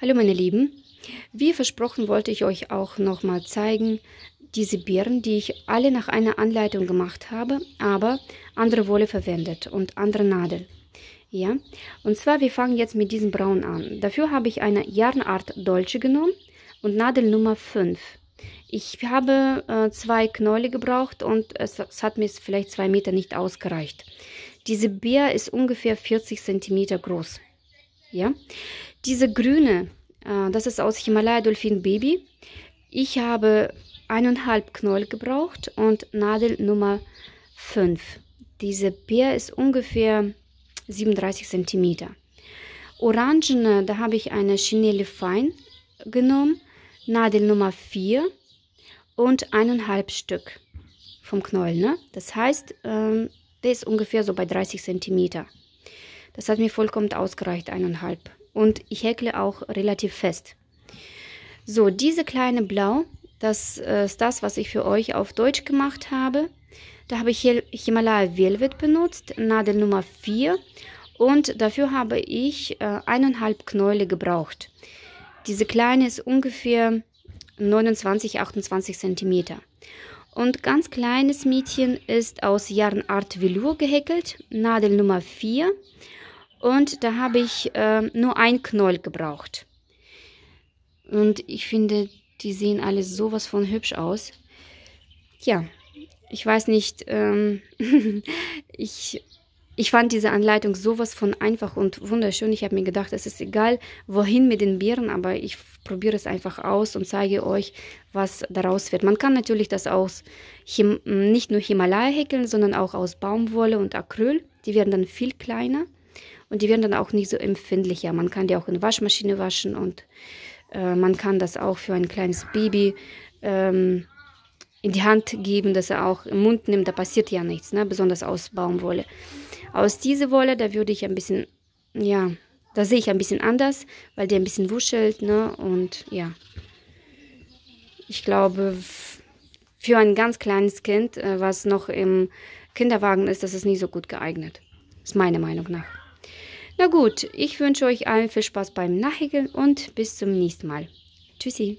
Hallo meine Lieben, wie versprochen wollte ich euch auch nochmal zeigen, diese Beeren, die ich alle nach einer Anleitung gemacht habe, aber andere Wolle verwendet und andere Nadel. Ja, und zwar wir fangen jetzt mit diesem Braun an. Dafür habe ich eine Yarnart Dolce genommen und Nadel Nummer 5. Ich habe äh, zwei Knäule gebraucht und es, es, hat mir vielleicht zwei Meter nicht ausgereicht. Diese Beer ist ungefähr 40 cm groß. Ja, diese grüne, äh, das ist aus Himalaya Dolphin Baby. Ich habe eineinhalb Knäuel gebraucht und Nadel Nummer 5. Diese Beer ist ungefähr 37 cm. Orangene, da habe ich eine Chinelle Fein genommen, Nadel Nummer 4 und eineinhalb Stück vom Knäuel. Ne? Das heißt, ähm, der ist ungefähr so bei 30 cm. Das hat mir vollkommen ausgereicht, eineinhalb. Und ich häkle auch relativ fest. So, diese kleine Blau, das äh, ist das, was ich für euch auf Deutsch gemacht habe. Da habe ich Himalaya Velvet benutzt, Nadel Nummer 4 und dafür habe ich äh, eineinhalb Knäule gebraucht. Diese kleine ist ungefähr 29, 28 cm. Und ganz kleines Mädchen ist aus Yarnart Velour gehäkelt, Nadel Nummer 4 und da habe ich äh, nur ein Knoll gebraucht. Und ich finde, die sehen alle sowas von hübsch aus. Ja, ich weiß nicht, ähm, ich, ich fand diese Anleitung sowas von einfach und wunderschön. Ich habe mir gedacht, es ist egal, wohin mit den Beeren, aber ich probiere es einfach aus und zeige euch, was daraus wird. Man kann natürlich das aus Him nicht nur Himalaya häkeln, sondern auch aus Baumwolle und Acryl. Die werden dann viel kleiner und die werden dann auch nicht so empfindlicher. Man kann die auch in Waschmaschine waschen und äh, man kann das auch für ein kleines Baby ähm, in die Hand geben, dass er auch im Mund nimmt. Da passiert ja nichts, ne? besonders aus Baumwolle. Aus dieser Wolle, da würde ich ein bisschen, ja, da sehe ich ein bisschen anders, weil der ein bisschen wuschelt, ne? Und ja, ich glaube, für ein ganz kleines Kind, äh, was noch im Kinderwagen ist, das ist nicht so gut geeignet. Das ist meine Meinung nach. Na gut, ich wünsche euch allen viel Spaß beim Nachhäkeln und bis zum nächsten Mal. Tschüssi.